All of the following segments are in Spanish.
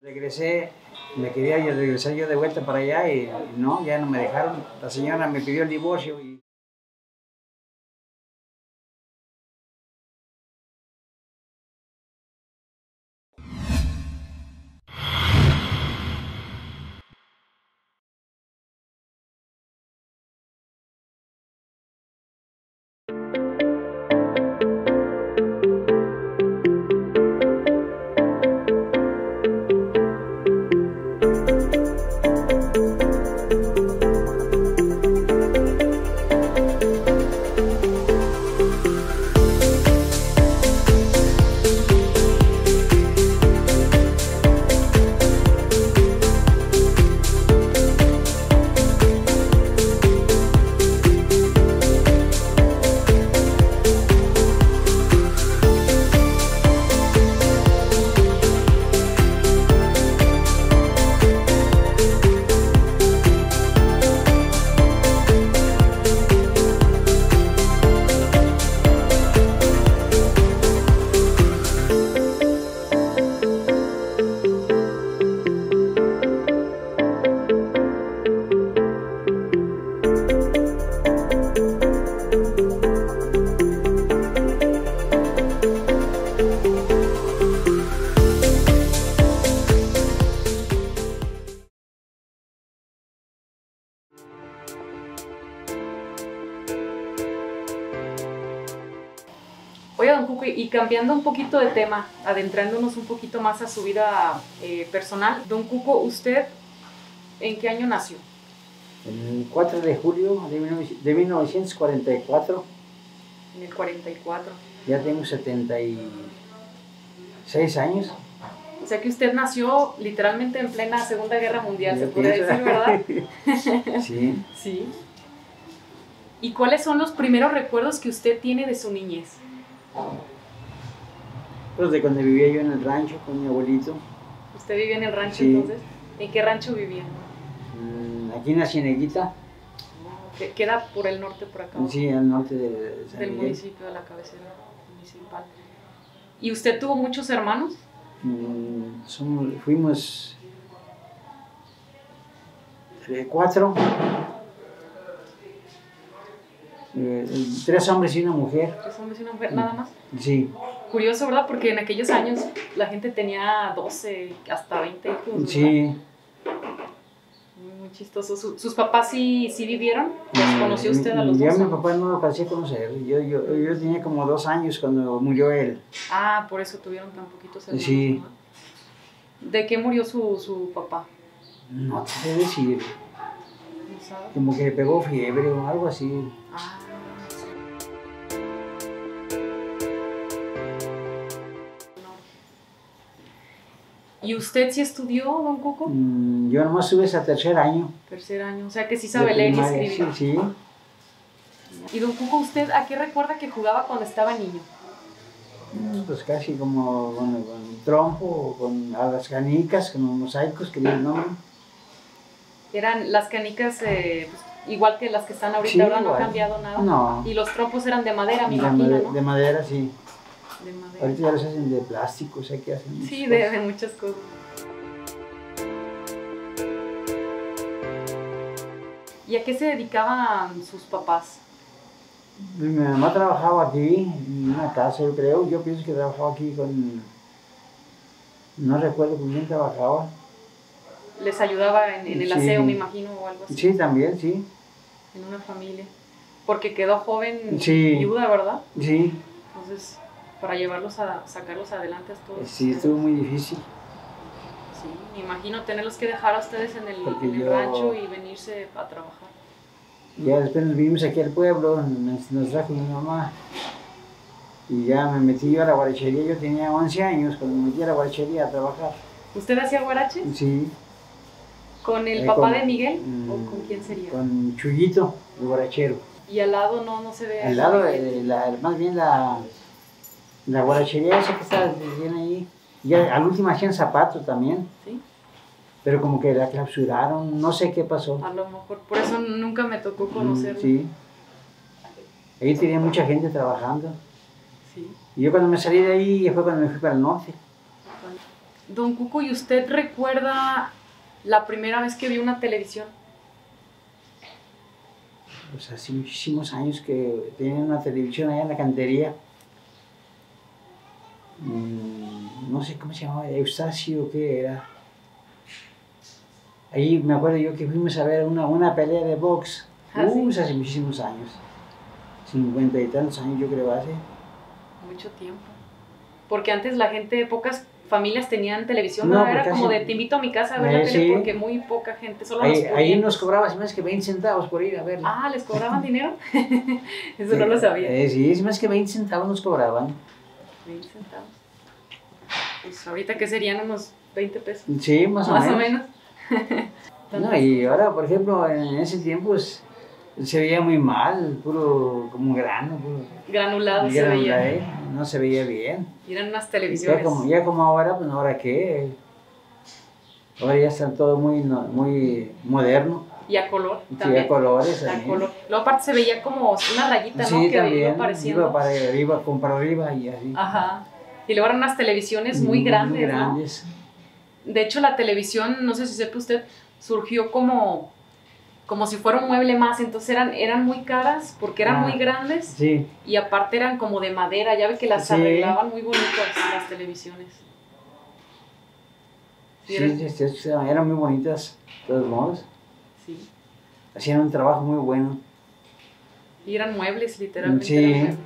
Regresé, me quería regresar yo de vuelta para allá y no, ya no me dejaron. La señora me pidió el divorcio y cambiando un poquito de tema, adentrándonos un poquito más a su vida eh, personal, don Cuco, ¿usted en qué año nació? el 4 de julio de 19- de 1944 En el 44. ya tengo 76 años. O sea que usted nació literalmente en plena Segunda Guerra Mundial, se Yo pienso. decir, ¿verdad? Sí, Sí. ¿Y cuáles son los primeros recuerdos que usted tiene de su niñez? Pues de cuando vivía yo en el rancho con mi abuelito, ¿Usted vivía en el rancho Sí. entonces? ¿En qué rancho vivía? mm, aquí en la Cieneguita, Que queda por el norte, por acá. sí, al norte de San del Miguel. municipio, de la cabecera municipal. ¿Y usted tuvo muchos hermanos? Mm, somos- fuimos eh, cuatro, eh, tres hombres y una mujer. Tres hombres y una mujer, nada más. Sí, Curioso, ¿verdad? Porque en aquellos años la gente tenía 12, hasta 20 hijos. ¿verdad? sí. Muy, muy chistoso. Su- ¿Sus papás sí, sí vivieron? ¿Los Mm, conoció usted a los Yo a dos? mi papá no lo alcancé a conocer. Yo, yo, yo tenía como dos años cuando murió él. Ah, por eso tuvieron tan poquitos hermanos. Sí. ¿no? ¿De qué murió su, su papá? No te sé decir. ¿No sabe? Como que le pegó fiebre o algo así. Ah, ¿Y usted sí estudió, don Cuco? Mm, Yo nomás estuve hasta tercer año. Tercer año, o sea que sí sabe leer y escribir. Sí, sí. Y don Cuco, ¿usted a qué recuerda que jugaba cuando estaba niño? Mm, Pues casi como con, con trompo o con a las canicas, con los mosaicos, que el nombre. Eran las canicas eh, pues, igual que las que están ahorita, Sí, ¿verdad? No ha cambiado nada. No, Y los trompos eran de madera, me de, imagino, made- ¿no? de madera, sí. De madera. Ahorita ya los hacen de plástico, o sea que hacen. Sí, de, de muchas cosas. ¿Y a qué se dedicaban sus papás? Mi mamá trabajaba aquí, en una casa, yo creo. Yo pienso que trabajaba aquí con. No recuerdo con quién trabajaba. Les ayudaba en, en el Sí. aseo, me imagino, o algo así, Sí, también, sí. en una familia. Porque quedó joven Sí. viuda, ¿verdad? Sí, Entonces, para llevarlos a sacarlos adelante estuvo. sí, estuvo muy difícil. Sí, me imagino tenerlos que dejar a ustedes en el, Porque en el yo- rancho y venirse a trabajar. Ya después nos vinimos aquí al pueblo, nos, nos trajo mi mamá. Y ya me metí yo a la guarachería, yo tenía 11 años cuando me metí a la guarachería a trabajar. ¿Usted hacía guarache? Sí, ¿Con el Eh, papá con- de Miguel? mm, ¿O con quién sería? con Chuyito, el guarachero. Y al lado no, no se ve. Al lado, la, más bien la, la guarachería esa que está bien ahí. Ya al último hacían zapatos también, Sí, pero como que la clausuraron, no sé qué pasó. a lo mejor. Por eso nunca me tocó conocerlo. Mm, Sí. Ahí tenía mucha gente trabajando. Sí. Y yo cuando me salí de ahí fue cuando me fui para el norte. Don Cuco, ¿y usted recuerda la primera vez que vio una televisión? Pues hace muchísimos años que tenían una televisión allá en la cantería. Mm, no sé cómo se llamaba, Eustacio, ¿qué era? Ahí me acuerdo yo que fuimos a ver una, una pelea de box. Ah, sí. Hace muchísimos años. Cincuenta y tantos años yo creo hace. Mucho tiempo. Porque antes la gente, pocas familias tenían televisión, No, era como de te invito a mi casa a ver Eh, la tele sí. porque muy poca gente, solo Ahí, los ahí nos cobraba más que 20 centavos por ir a verla. Ah, ¿les cobraban dinero? Eso no lo sabía. Eh, sí, es más que 20 centavos nos cobraban. 20 centavos. Pues ahorita que serían unos 20 pesos. Sí, más, Más o o menos. menos. No, y ahora, por ejemplo, en ese tiempo pues, se veía muy mal, puro como grano, puro Granulados se veía. ¿eh? no se veía bien. Y eran unas Ya televisiones. como, ya como ahora, pues ahora qué, ahora ya está todo muy, muy moderno, Y a color sí, también. a colores. A también. color. Luego aparte se veía como una rayita, ¿no? Sí, que iba también, apareciendo. iba para arriba, con para arriba y así. Ajá. Y luego eran unas televisiones muy grandes, Muy ¿no? grandes. De hecho, la televisión, no sé si sepa usted, surgió como, como si fuera un mueble más. Entonces eran, eran muy caras porque eran Ah. muy grandes Sí, y aparte eran como de madera. Ya ve que las Sí. arreglaban muy bonitas las televisiones. Sí, sí, eran- sí, sí, sí, eran muy bonitas, de todos modos. Sí. Hacían un trabajo muy bueno. Y eran muebles, literalmente. Sí. eran muebles.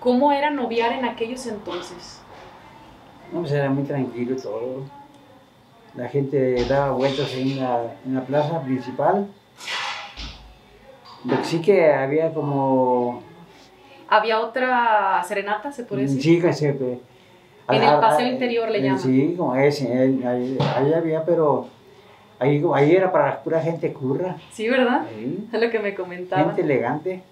¿Cómo era noviar en aquellos entonces? No, pues era muy tranquilo todo. La gente daba vueltas en la, en la plaza principal. Lo que sí que había como... ¿Había otra serenata, se puede decir? Sí, que se... En el paseo interior le eh, llaman. Sí, como ese, ahí, había, pero ahí, ahí era para pura gente curra, Sí, ¿verdad? Es lo que me comentaban. gente elegante.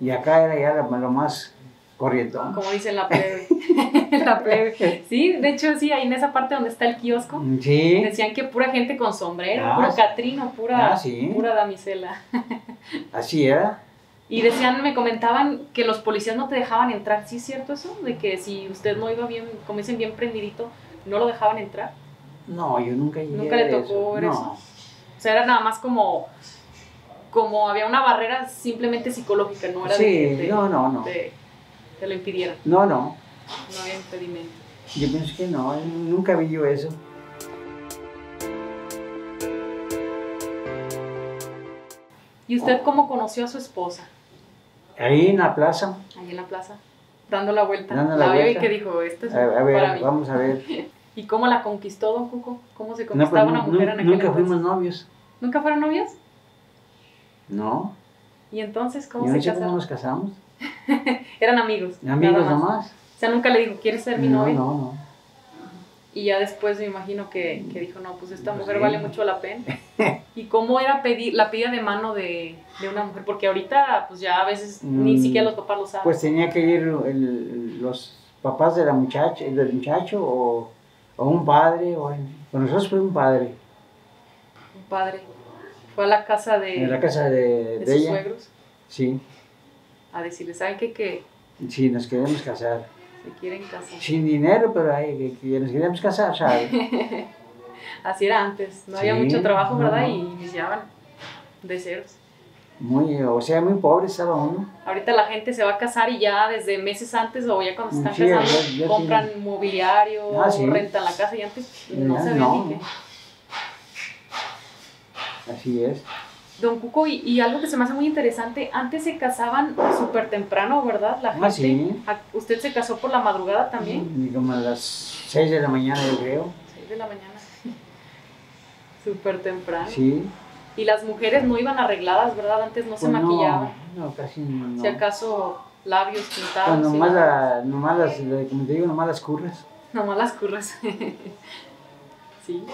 Y acá era ya lo, lo más corrientón. Como dicen la plebe. la plebe. Sí, de hecho, sí, ahí en esa parte donde está el kiosco, Sí, decían que pura gente con sombrero, Ah, pura sí. catrino, pura, Ah, sí. pura damisela. así era. Y decían, me comentaban que los policías no te dejaban entrar. ¿Sí es cierto eso? De que si usted no iba bien, como dicen, bien prendidito, no lo dejaban entrar. No, yo nunca llegué ¿Nunca le tocó ver no. eso? O sea, era nada más como, como había una barrera simplemente psicológica, no era de Sí, te, no, no, no. te- te lo impidieran. No, no. No había impedimento. Yo pienso que no, nunca vi yo eso. ¿Y usted cómo conoció a su esposa? Ahí en la plaza, Ahí en la plaza, dando la vuelta. Dando la la vio y vuelta. que dijo, esta es a, a para mí. vamos a ver. ¿Y cómo la conquistó Don Cuco? ¿Cómo se No, conquistaba pues, una mujer en aquel nunca entonces? fuimos novios. ¿Nunca fueron novios? No, ¿Y entonces cómo yo no se sé cómo casaron? nos casamos. Eran amigos. Amigos nomás. O sea, nunca le dijo, ¿quieres ser mi No, novia? no, no. Y ya después me imagino que, que dijo, no, pues esta Pues mujer vale mucho la pena. ¿Y cómo era pedir la pedida de mano de, de una mujer? Porque ahorita, pues ya a veces ni Mm, siquiera los papás lo saben. Pues tenía que ir el- los papás de la muchacha, del muchacho o, o un padre. O, con nosotros fue un padre. Un padre fue a la casa de, En la casa de, de de sus ella. suegros Sí, a decirle, ¿saben qué? Que sí, nos queremos casar. Se quieren casar. Sin dinero, pero ay, que, nos queremos casar, ¿sabes? Así era antes, no había mucho trabajo, ¿verdad? no. Y iniciaban de ceros. Muy, o sea, muy pobre estaba uno. Ahorita la gente se va a casar y ya desde meses antes o ya cuando se están Sí, casando ya- ya compran mobiliario, Ah, sí. rentan la casa y antes no se ve no. ni qué. Así es. Don Cuco, y, y algo que se me hace muy interesante, antes se casaban súper temprano, ¿verdad? La gente. Ah, sí. ¿A- ¿Usted se casó por la madrugada también? Y como a las 6 de la mañana, yo creo. 6 de la mañana. Súper temprano. Sí. Y las mujeres no iban arregladas, ¿verdad? Antes no se Pues maquillaban. No, casi no. Si acaso labios pintados. Pues la, nomás las, como te digo, nomás las curras. Nomás las curras. sí.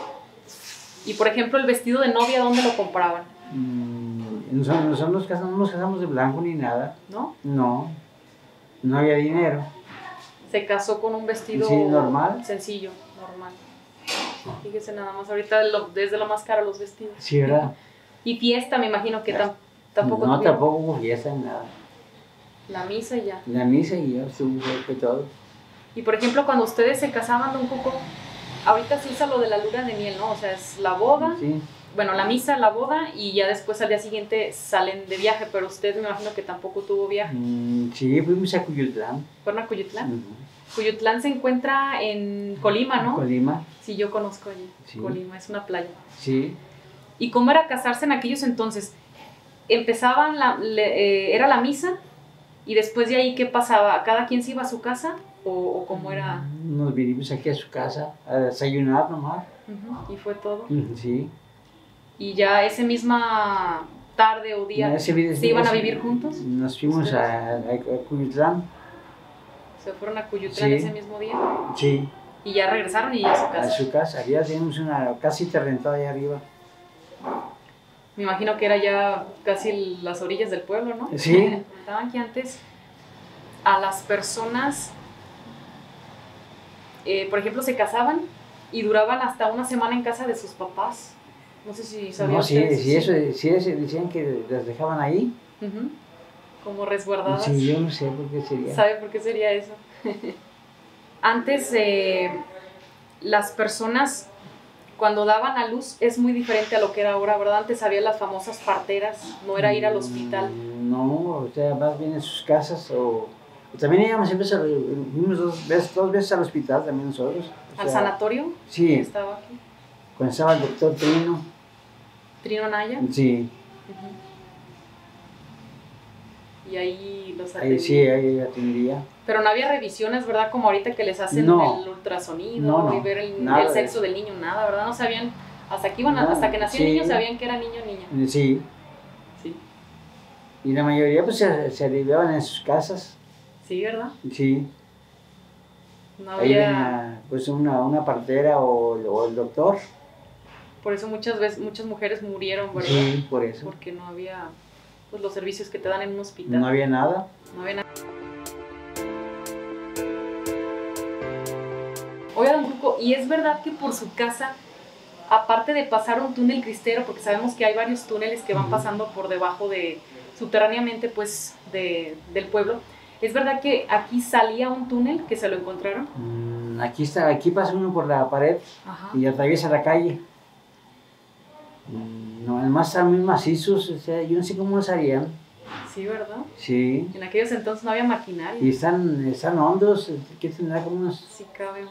Y por ejemplo, el vestido de novia, ¿dónde lo compraban? Mm, nosotros, nosotros nos casamos, no nos casamos de blanco ni nada. ¿No? No. No había dinero. Se casó con un vestido Sí, normal. sencillo, normal. Fíjese nada más, ahorita lo- desde lo más caro los vestidos. Sí, ¿verdad? Y fiesta, me imagino que tam- tampoco no, tuvieron. tampoco hubo fiesta ni nada. La misa y ya. La misa y ya estuvo fue todo. Y por ejemplo, cuando ustedes se casaban, don Cuco, ahorita se usa lo de la luna de miel, ¿no? O sea, es la boda, Sí. Bueno, la misa, la boda, y ya después al día siguiente salen de viaje, pero usted me imagino que tampoco tuvo viaje. Mm, sí, fuimos a Cuyutlán. ¿Fueron a Cuyutlán? Cuyutlán se encuentra en Colima, ¿no? Colima. Sí, yo conozco allí. Sí. Colima es una playa. Sí. ¿Y cómo era casarse en aquellos entonces? Empezaban, la, le- eh, era la misa, y después de ahí, ¿qué pasaba? ¿Cada quien se iba a su casa? ¿O, o cómo era? Nos vinimos aquí a su casa a desayunar nomás. Y fue todo. Sí. Y ya ese misma tarde o día, ¿se iban a vivir juntos? Nos fuimos a, a, a Cuyutlán. Se fueron a Cuyutlán Sí. ese mismo día. Sí. Y ya regresaron y ya a su A casa. su casa. Ya tenemos una casita rentada ahí arriba. Me imagino que era ya casi las orillas del pueblo, ¿no? Sí. Comentaban que antes a las personas, eh, por ejemplo, se casaban y duraban hasta una semana en casa de sus papás. No sé si sabían No, sí, eso, sí, eso decían que las dejaban ahí. Ujú. Como resguardadas. Sí, yo no sé por qué sería. ¿Sabe por qué sería eso? Antes, eh, las personas cuando daban a luz es muy diferente a lo que era ahora, ¿verdad? Antes había las famosas parteras, no era ir al hospital. Mm, No, o sea, más bien en sus casas o... También íbamos siempre, a- fuimos dos veces, dos veces al hospital también nosotros. o ¿Al sea, sanatorio? Sí, Estaba aquí. cuando estaba el doctor Trino. Trino Naya. Sí. Y ahí los ahí atendía. sí, ahí atendía. Pero no había revisiones, ¿verdad? Como ahorita que les hacen No. el ultrasonido No, no, y ver el, el sexo del niño, nada, ¿verdad? No sabían, hasta que, iban hasta que nació el niño sabían que era niño o niña. Eh, Sí, Sí, y la mayoría pues se, se aliviaban en sus casas. sí, ¿verdad? Sí, No ahí había... venía pues una, una partera o, o el doctor. Por eso muchas veces, muchas mujeres murieron, ¿verdad? Sí, por eso. Porque no había pues, los servicios que te dan en un hospital. No había nada. No había nada. Oiga, don Cuco, ¿y es verdad que por su casa, aparte de pasar un túnel cristero, porque sabemos que hay varios túneles que van pasando por debajo de, subterráneamente, pues, de, del pueblo, ¿es verdad que aquí salía un túnel que se lo encontraron? Mm, Aquí está, aquí pasa uno por la pared Ajá. y atraviesa la calle. Mm, No, además están muy macizos, o sea, yo no sé cómo los harían. Sí, ¿verdad? Sí. En aquellos entonces no había maquinaria. Y están, están hondos, que tendrá como unos, Sí, cabe.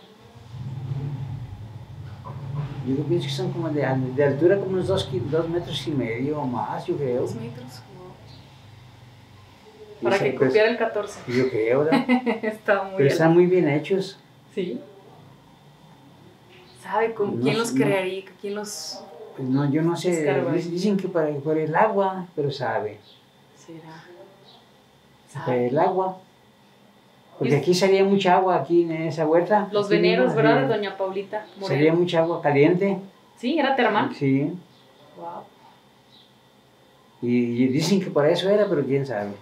yo pienso que son como de, de altura como unos dos, dos metros y medio o más, yo creo. Dos metros. wow. Para que pues, copiara el 14. Yo creo, ¿verdad? Está muy Pero bien. están muy bien hechos. Sí. ¿Sabe con No quién los no. crearía? ¿Quién los Pues no, yo no sé, dic- dicen que por, por el agua, pero sabe, será? por ¿Sabe? el agua. Porque aquí salía mucha agua, aquí en esa huerta. Los veneros, ¿verdad? De Doña Paulita Salía mucha agua caliente. Sí, era termal. Sí. Wow. Y, y dicen que por eso era, pero quién sabe.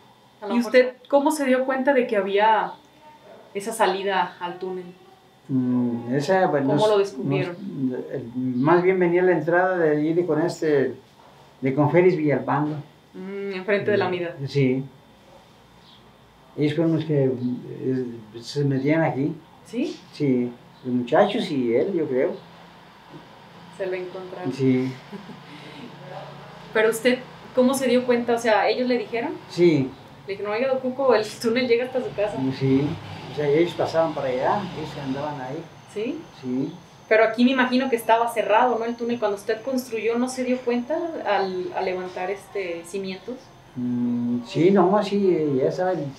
¿Y usted cómo se dio cuenta de que había esa salida al túnel? Mm, esa, pues, ¿Cómo nos- lo descubrieron? nos- más bien venía la entrada de allí con este, de Conferis Villalpando. Mm, enfrente de la unidad. Sí. Ellos fueron los que eh, se metían aquí. ¿Sí? Sí, los muchachos y él, yo creo. Se lo encontraron. Sí, Pero usted, ¿cómo se dio cuenta? O sea, ¿ellos le dijeron? sí, Le dijeron, oiga, Cuco, el túnel llega hasta su casa. sí. O sea, ellos pasaban para allá, ellos andaban ahí. ¿Sí? Sí. Pero aquí me imagino que estaba cerrado, ¿no? El túnel, cuando usted construyó, ¿no se dio cuenta al, al levantar este cimientos? Mm, sí, no, sí, ya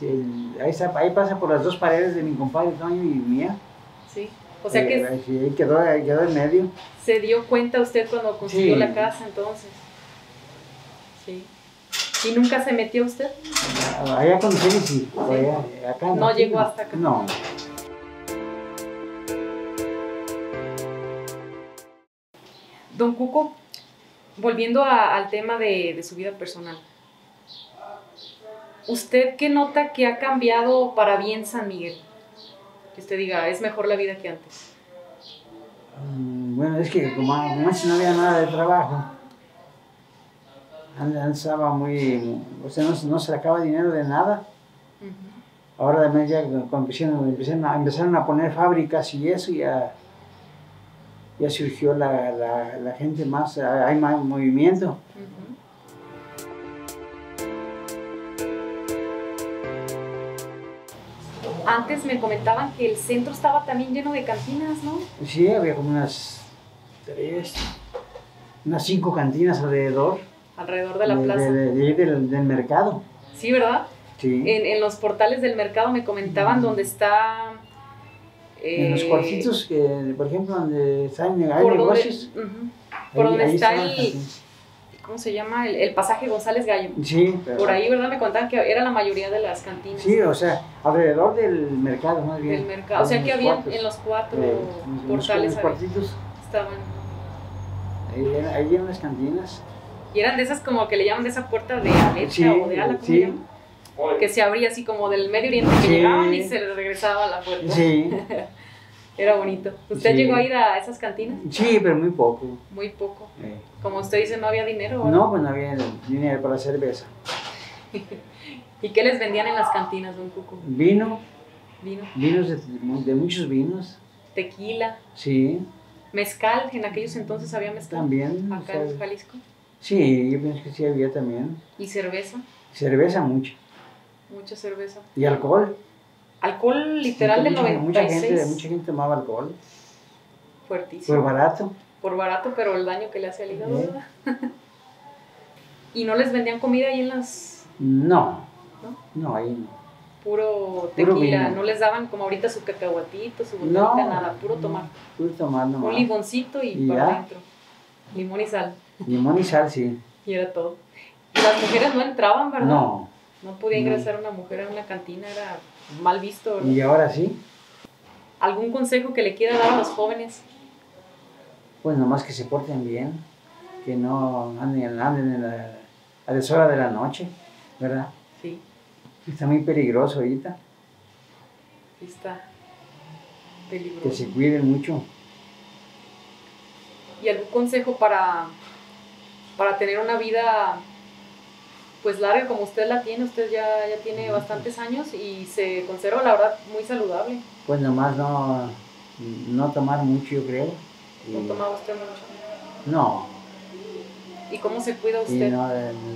el- ahí, está- ahí pasa por las dos paredes de mi compadre Toño y mía. Sí. O sea Eh, que eh, sí, ahí quedó, ahí quedó en medio. se dio cuenta usted cuando construyó Sí. la casa, entonces. Sí. ¿Y nunca se metió usted? Allá con sí, allá, acá No aquí llegó hasta acá. No. Don Cuco, volviendo a- al tema de, de su vida personal. ¿Usted qué nota que ha cambiado para bien San Miguel? Que usted diga, es mejor la vida que antes. Mm, Bueno, es que como, como antes no había nada de trabajo, an- antes estaba muy, o sea, no, se- no se sacaba dinero de nada. Ahora además ya empezaron, empezaron, a, empezaron a poner fábricas y eso ya, ya surgió la, la, la gente más, hay más movimiento. Antes me comentaban que el centro estaba también lleno de cantinas, ¿no? Sí, había como unas tres, unas cinco cantinas alrededor. Alrededor de la plaza. De, del, del, mercado. Sí, ¿verdad? Sí. En, en, los portales del mercado me comentaban dónde está... en los cuartitos, que, por ejemplo, donde están, hay negocios. Uh -huh. Por donde está el... ¿Cómo se llama? El, el, pasaje González Gallo. Sí. Pero, Por ahí, ¿verdad? Me contaban que era la mayoría de las cantinas. Sí, o sea, alrededor del mercado, más bien. Del mercado. O sea, que había en los cuatro eh, portales. En los cuartitos. Estaban. Ahí, ahí eran las cantinas. Y eran de esas como que le llaman de esa puerta de alecha sí, o de ala, ¿cómo sí. Que se abría así como del Medio Oriente que Sí. llegaban y se regresaba a la puerta. Sí, Era bonito. ¿Usted Sí. llegó a ir a esas cantinas? sí, pero muy poco. Muy poco. Eh, Como usted dice, no había dinero. ¿verdad? No, pues no había dinero para cerveza. ¿Y qué les vendían en las cantinas, don Cuco? Vino, Vino, vinos de, de muchos vinos, tequila, sí, mezcal. En aquellos entonces había mezcal. también. o Acá sea, en Jalisco. Sí, yo pienso que sí había también. Y cerveza, Cerveza mucha. mucha cerveza. Y alcohol. Alcohol literal Sí, del mucha, 96. mucha gente, mucha gente tomaba alcohol. Fuertísimo. Fue barato. Por barato, pero el daño que le hace al hígado. ¿verdad? y no les vendían comida ahí en las. No, ¿No? no, ahí no. Puro tequila. no les daban como ahorita su cacahuatito, su botellita, No, nada. Puro tomar. Puro tomar nomás. Un limoncito y, Y ya. adentro. Limón y sal. Limón y sal, sí. Y era todo. Y las mujeres no entraban, ¿verdad? No. No podía No. ingresar una mujer a una cantina, era mal visto. ¿verdad? Y ahora sí, ¿Algún consejo que le quiera dar a los jóvenes? pues nomás que se porten bien, que no anden, anden en la, a deshora de la noche, ¿verdad? Sí, Está muy peligroso ahorita, está que peligroso. se cuiden mucho. ¿Y algún consejo para, para tener una vida pues larga como usted la tiene? Usted ya, ya tiene bastantes años y se conserva, la verdad, muy saludable. Pues nomás no, no tomar mucho, yo creo. Y- No tomaba usted mucho. no, ¿Y cómo se cuida y usted? no,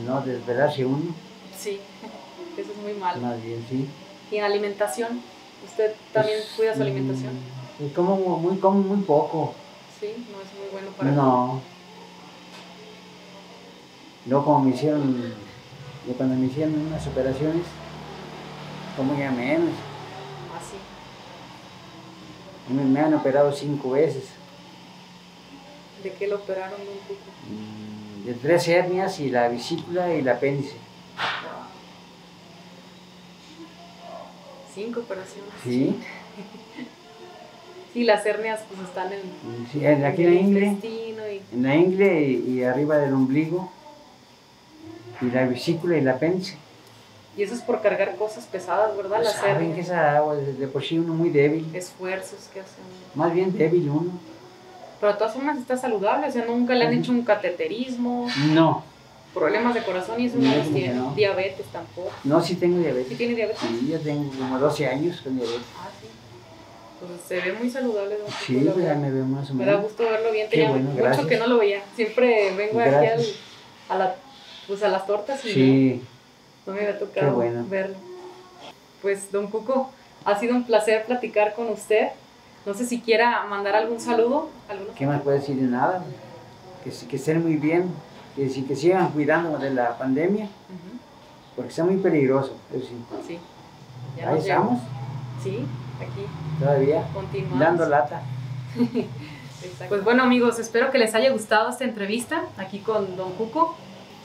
no desvelarse uno, Sí, eso es muy malo. más bien, sí. ¿Y en alimentación? ¿Usted también Pues, cuida su alimentación? mm, pues como muy, como muy poco. Sí, no es muy bueno para No. No como me hicieron, yo cuando me hicieron unas operaciones, como ya menos. Así. Me, me han operado cinco veces, ¿De qué lo operaron, don Cuco? mm, de tres hernias y la vesícula y el apéndice. Cinco operaciones. Sí, Sí, las hernias pues están en, sí, en- aquí en la el ingle, intestino y en la ingle y, y arriba del ombligo, y la vesícula y el apéndice. Y eso es por cargar cosas pesadas, ¿verdad? Las Saben que esa agua de, por sí uno muy débil, Esfuerzos que hacen. más bien débil uno. Pero de todas formas está saludable, o sea, nunca le han hecho un cateterismo, No, problemas de corazón y eso No, no tiene. no. Diabetes tampoco. no, sí tengo ¿Sí diabetes. tiene diabetes? Sí, ya tengo como 12 años con diabetes. Ah, sí. Pues se ve muy saludable, don Sí, la pues ya me veo más o Me da menos. gusto verlo bien, tenía bueno, mucho gracias. que no lo veía. Siempre vengo aquí al, Gracias. a, la, pues a las tortas y Sí, no, no me había tocado bueno. verlo. Pues, don Cuco, ha sido un placer platicar con usted. No sé si quiera mandar algún saludo. ¿qué más puedo decir de nada? Que, que estén muy bien, que, que sigan cuidando de la pandemia, Ujú, porque está muy peligroso. eso sí. Sí. Ya Ahí estamos, Sí, aquí todavía, continuamos. dando lata. Pues bueno amigos, espero que les haya gustado esta entrevista aquí con Don Cuco.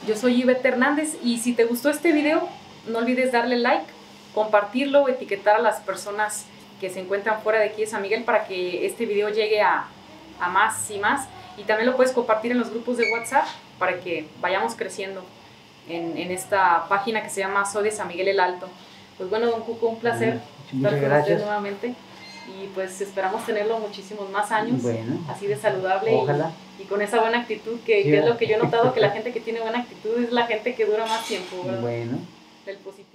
Yo soy Ivette Hernández y si te gustó este video, no olvides darle like, compartirlo, etiquetar a las personas que se encuentran fuera de aquí de San Miguel para que este video llegue a, a más y más. Y también lo puedes compartir en los grupos de WhatsApp para que vayamos creciendo en, en esta página que se llama Soy de San Miguel el Alto. Pues bueno, Don Cuco, un placer Muchas estar con usted nuevamente y pues esperamos tenerlo muchísimos más años Bueno, así de saludable y- ojalá. y, con esa buena actitud que, Sí, que es lo que yo he notado que la gente que tiene buena actitud es la gente que dura más tiempo, ¿verdad? Bueno. Del positivo.